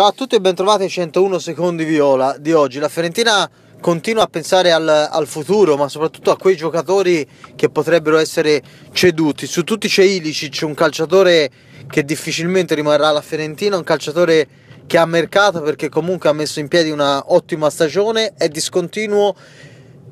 Ciao a tutti e bentrovati ai 101 secondi viola di oggi. La Fiorentina continua a pensare al, al, futuro, ma soprattutto a quei giocatori che potrebbero essere ceduti. Su tutti c'è Ilicic, un calciatore che difficilmente rimarrà alla Fiorentina, un calciatore che ha mercato perché comunque ha messo in piedi una ottima stagione, è discontinuo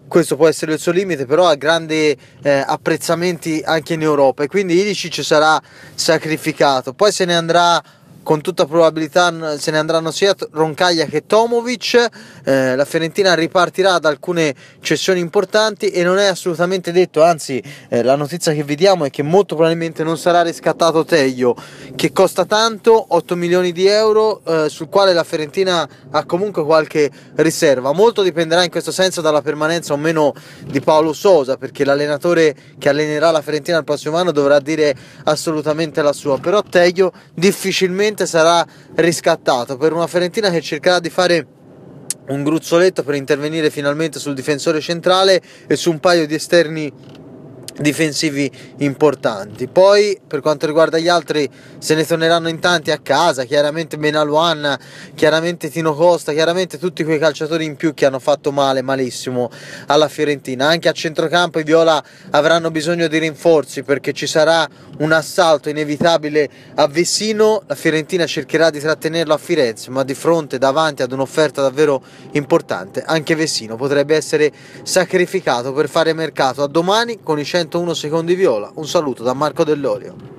questo può essere il suo limite, però ha grandi eh, apprezzamenti anche in Europa e quindi Ilicic sarà sacrificato. Poi se ne andrà con tutta probabilità se ne andranno sia Roncaglia che Tomovic. Eh, la Fiorentina ripartirà da alcune cessioni importanti e non è assolutamente detto, anzi, eh, la notizia che vediamo è che molto probabilmente non sarà riscattato Teglio, che costa tanto, 8 milioni di euro, eh, sul quale la Fiorentina ha comunque qualche riserva. Molto dipenderà in questo senso dalla permanenza o meno di Paolo Sosa, perché l'allenatore che allenerà la Fiorentina il prossimo anno dovrà dire assolutamente la sua. Però Teglio difficilmente sicuramente sarà riscattato per una Fiorentina che cercherà di fare un gruzzoletto per intervenire finalmente sul difensore centrale e su un paio di esterni difensivi importanti. Poi per quanto riguarda gli altri se ne torneranno in tanti a casa, chiaramente Benaluan, chiaramente Tino Costa, chiaramente tutti quei calciatori in più che hanno fatto male, malissimo alla Fiorentina. Anche a centrocampo i Viola avranno bisogno di rinforzi perché ci sarà un assalto inevitabile a Vessino, la Fiorentina cercherà di trattenerlo a Firenze, ma di fronte davanti ad un'offerta davvero importante, anche Vessino potrebbe essere sacrificato per fare mercato a domani con i 100 101 secondi viola. Un saluto da Marco Dell'Olio.